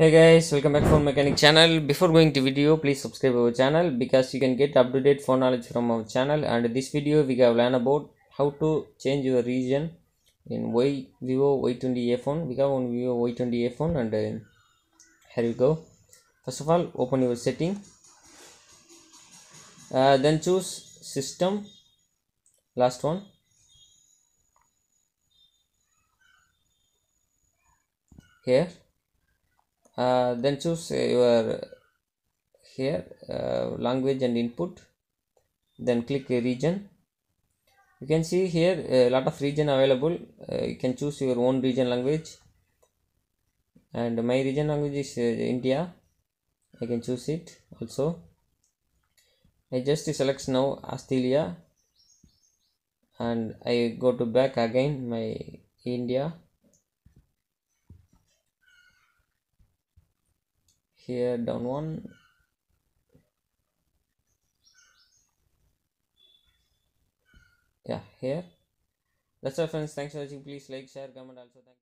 hey guys welcome back Phone Mechanic channel. Before going to video please subscribe our channel because you can get up to date phone knowledge from our channel. And this video we have learn about how to change your region in y vivo y20a phone. We have on vivo y20a phone and uh, here you go. First of all open your setting. Uh, then choose system last one. Here uh, then choose uh, your here uh, language and input. Then click uh, region. You can see here a lot of region available. Uh, you can choose your own region language. And my region language is uh, india. I can choose it also. I just select now australia. And i go to back again my india here down one. Yeah here. That's all friends. Thanks for watching. Please like share comment also. Thank